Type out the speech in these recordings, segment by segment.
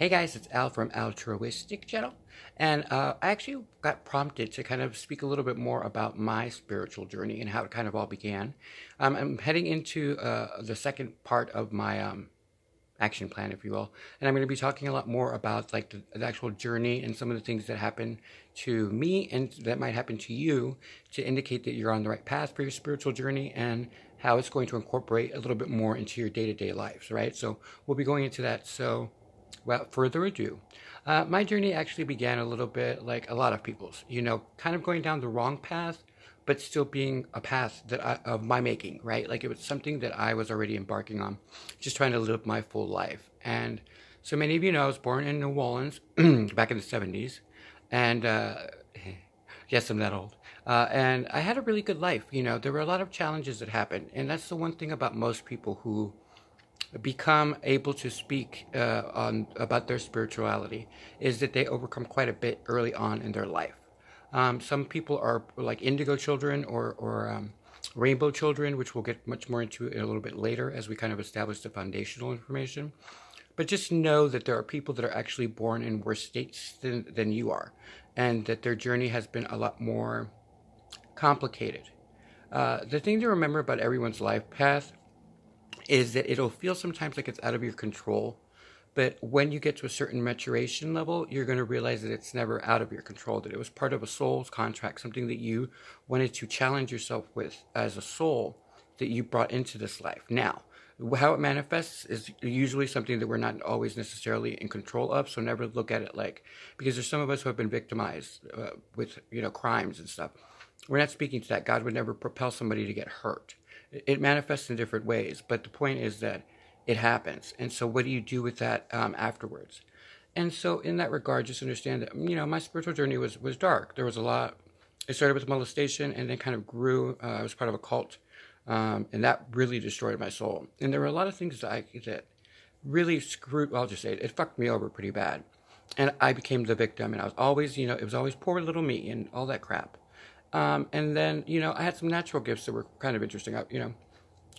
Hey guys, it's Al from Altruistic Channel, and uh, I actually got prompted to kind of speak a little bit more about my spiritual journey and how it kind of all began. Um, I'm heading into uh, the second part of my um, action plan, if you will, and I'm going to be talking a lot more about like the, the, actual journey and some of the things that happen to me and that might happen to you to indicate that you're on the right path for your spiritual journey and how it's going to incorporate a little bit more into your day-to-day lives, right? So we'll be going into that. So without further ado, uh, my journey actually began a little bit like a lot of people's, you know, kind of going down the wrong path, but still being a path that I, of my making, right? Like it was something that I was already embarking on, just trying to live my full life. And so many of you know, I was born in New Orleans back in the 70s. And uh, yes, I'm that old. Uh, and I had a really good life. You know, there were a lot of challenges that happened. And that's the one thing about most people who become able to speak uh, on about their spirituality is that they overcome quite a bit early on in their life. Um, some people are like indigo children or, or um, rainbow children, which we'll get much more into a little bit later as we kind of establish the foundational information. But just know that there are people that are actually born in worse states than, than you are, and that their journey has been a lot more complicated. Uh, the thing to remember about everyone's life path is that it'll feel sometimes like it's out of your control. But when you get to a certain maturation level, you're going to realize that it's never out of your control, that it was part of a soul's contract, something that you wanted to challenge yourself with as a soul that you brought into this life. Now, how it manifests is usually something that we're not always necessarily in control of. So never look at it like, because there's some of us who have been victimized uh, with, you know, crimes and stuff. We're not speaking to that. God would never propel somebody to get hurt. It manifests in different ways, but the point is that it happens. And so, what do you do with that um, afterwards? And so, in that regard, just understand that you know my spiritual journey was was dark. There was a lot. It started with molestation, and then kind of grew. Uh, I was part of a cult, um, and that really destroyed my soul. And there were a lot of things that I that really screwed. Well, I'll just say it, it fucked me over pretty bad, and I became the victim. And I was always, you know, it was always poor little me and all that crap. Um, and then, you know, I had some natural gifts that were kind of interesting. I, you know,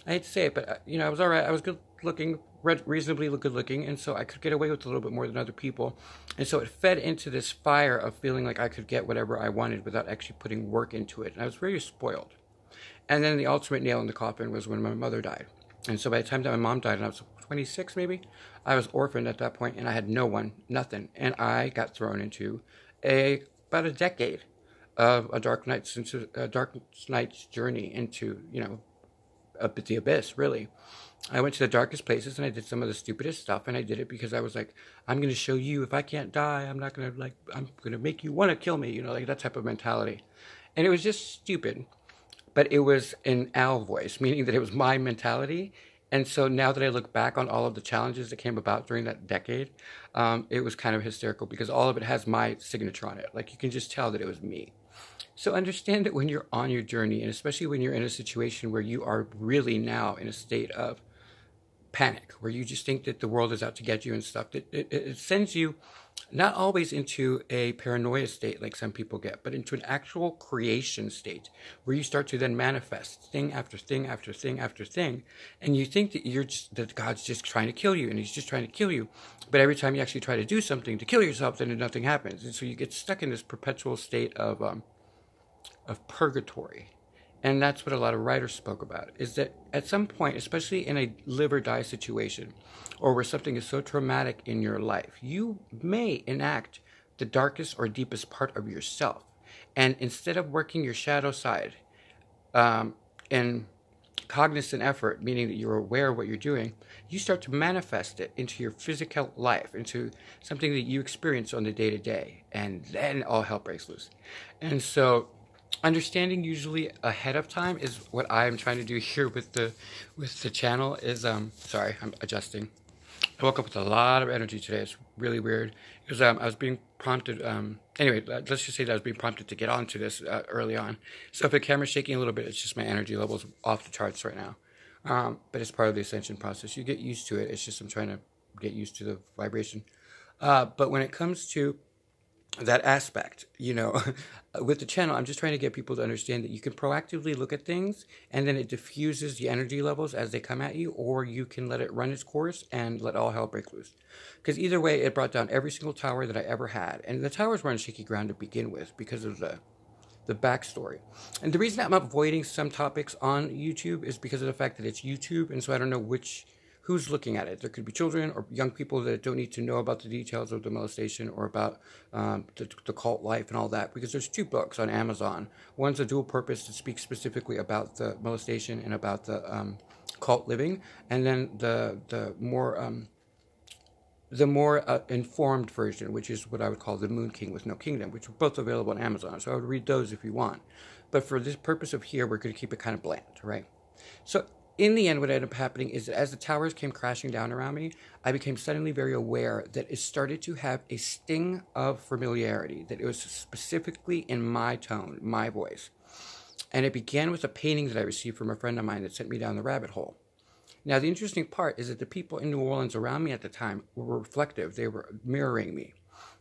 I hate to say it, but, uh, you know, I was all right. I was good looking, reasonably good looking, and so I could get away with a little bit more than other people. And so it fed into this fire of feeling like I could get whatever I wanted without actually putting work into it. And I was very spoiled. And then the ultimate nail in the coffin was when my mother died. And so by the time that my mom died, and I was 26 maybe, I was orphaned at that point, and I had no one, nothing. And I got thrown into a about a decade of a dark night's into a dark night's journey into you know the abyss really i went to the darkest places and i did some of the stupidest stuff and i did it because i was like i'm going to show you if i can't die i'm not going to like i'm going to make you want to kill me you know like that type of mentality and it was just stupid but it was an al voice meaning that it was my mentality and so now that I look back on all of the challenges that came about during that decade, um, it was kind of hysterical because all of it has my signature on it. Like you can just tell that it was me. So understand that when you're on your journey, and especially when you're in a situation where you are really now in a state of panic, where you just think that the world is out to get you and stuff, it, it, it sends you not always into a paranoia state like some people get, but into an actual creation state where you start to then manifest thing after thing after thing after thing, and you think that you're just that God's just trying to kill you and He's just trying to kill you, but every time you actually try to do something to kill yourself, then nothing happens, and so you get stuck in this perpetual state of um, of purgatory. And that's what a lot of writers spoke about is that at some point, especially in a live or die situation, or where something is so traumatic in your life, you may enact the darkest or deepest part of yourself. And instead of working your shadow side um, in cognizant effort, meaning that you're aware of what you're doing, you start to manifest it into your physical life, into something that you experience on the day to day. And then all hell breaks loose. And so understanding usually ahead of time is what I'm trying to do here with the with the channel is um sorry I'm adjusting. I woke up with a lot of energy today. It's really weird. Because um, I was being prompted um anyway let's just say that I was being prompted to get onto this uh, early on. So if the camera's shaking a little bit it's just my energy levels off the charts right now. Um, but it's part of the ascension process. You get used to it. It's just I'm trying to get used to the vibration. Uh, but when it comes to that aspect, you know, with the channel, I'm just trying to get people to understand that you can proactively look at things and then it diffuses the energy levels as they come at you, or you can let it run its course and let all hell break loose. Because either way, it brought down every single tower that I ever had. And the towers were on shaky ground to begin with because of the the backstory. And the reason I'm avoiding some topics on YouTube is because of the fact that it's YouTube, and so I don't know which who's looking at it. There could be children or young people that don't need to know about the details of the molestation or about um, the, the, cult life and all that, because there's two books on Amazon. One's a dual purpose to speak specifically about the molestation and about the um, cult living, and then the the more um, the more uh, informed version, which is what I would call the Moon King with No Kingdom, which are both available on Amazon. So I would read those if you want. But for this purpose of here, we're going to keep it kind of bland, right? So in the end, what ended up happening is that as the towers came crashing down around me, I became suddenly very aware that it started to have a sting of familiarity, that it was specifically in my tone, my voice. And it began with a painting that I received from a friend of mine that sent me down the rabbit hole. Now, the interesting part is that the people in New Orleans around me at the time were reflective. They were mirroring me.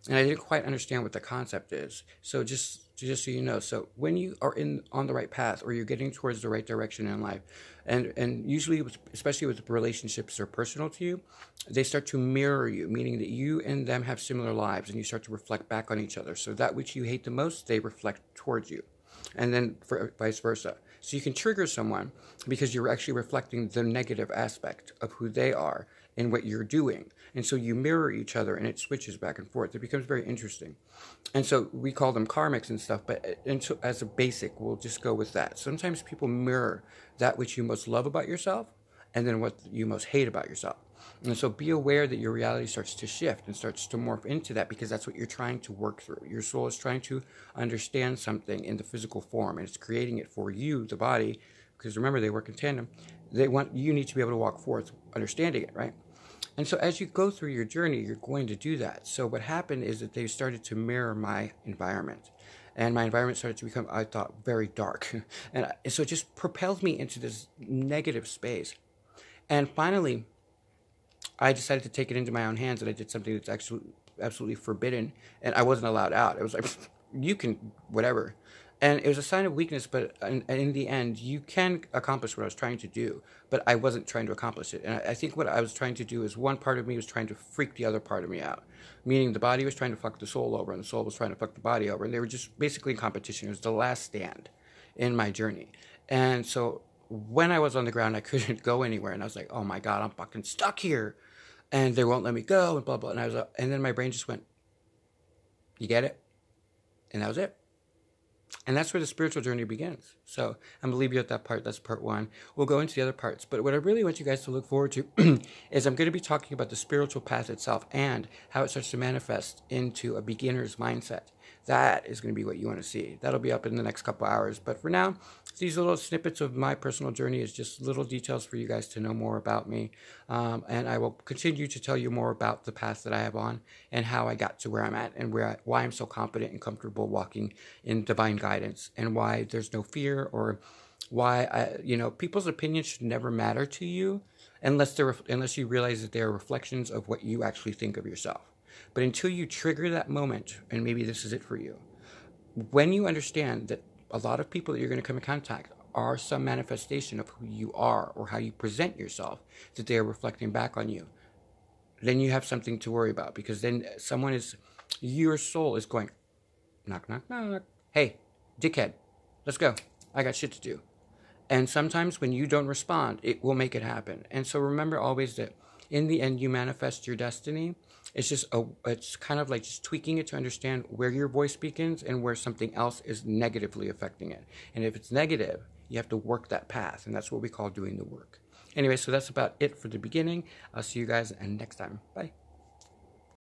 And I didn't quite understand what the concept is. So just just so you know, so when you are in on the right path or you're getting towards the right direction in life, and and usually, with, especially with relationships that are personal to you, they start to mirror you, meaning that you and them have similar lives, and you start to reflect back on each other. So that which you hate the most, they reflect towards you, and then for, vice versa. So you can trigger someone because you're actually reflecting the negative aspect of who they are and what you're doing. And so you mirror each other and it switches back and forth. It becomes very interesting. And so we call them karmics and stuff, but uh, as a basic, we'll just go with that. Sometimes people mirror that which you most love about yourself and then what you most hate about yourself. And so be aware that your reality starts to shift and starts to morph into that because that's what you're trying to work through. Your soul is trying to understand something in the physical form and it's creating it for you, the body, because remember they work in tandem. They want you need to be able to walk forth understanding it, right? And so as you go through your journey, you're going to do that. So what happened is that they started to mirror my environment. And my environment started to become, I thought, very dark. and so it just propelled me into this negative space. And finally, I decided to take it into my own hands, and I did something that's actually absolutely forbidden, and I wasn't allowed out. It was like, you can whatever, and it was a sign of weakness. But in, in, the end, you can accomplish what I was trying to do, but I wasn't trying to accomplish it. And I, I think what I was trying to do is one part of me was trying to freak the other part of me out, meaning the body was trying to fuck the soul over, and the soul was trying to fuck the body over, and they were just basically in competition. It was the last stand in my journey, and so when I was on the ground, I couldn't go anywhere, and I was like, "Oh my god, I'm fucking stuck here." and they won't let me go and blah blah. And I was, and then my brain just went, "You get it," and that was it. And that's where the spiritual journey begins. So I'm gonna leave you at that part. That's part one. We'll go into the other parts. But what I really want you guys to look forward to is I'm gonna be talking about the spiritual path itself and how it starts to manifest into a beginner's mindset. That is going to be what you want to see. That'll be up in the next couple hours. But for now, these little snippets of my personal journey is just little details for you guys to know more about me. Um, and I will continue to tell you more about the path that I have on and how I got to where I'm at and where I, why I'm so confident and comfortable walking in divine guidance and why there's no fear or why I, you know people's opinions should never matter to you unless they're unless you realize that they're reflections of what you actually think of yourself. But until you trigger that moment, and maybe this is it for you, when you understand that a lot of people that you're going to come in contact are some manifestation of who you are or how you present yourself, that they are reflecting back on you, then you have something to worry about because then someone is, your soul is going, knock, knock, knock. Hey, dickhead, let's go. I got shit to do. And sometimes when you don't respond, it will make it happen. And so remember always that in the end, you manifest your destiny. It's just a it's kind of like just tweaking it to understand where your voice begins and where something else is negatively affecting it. And if it's negative you have to work that path. And that's what we call doing the work. Anyway so that's about it for the beginning. I'll see you guys and next time. Bye